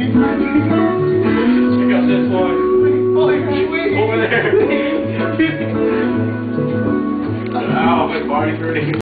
Check out this one. Over there. Ow, my body's hurting.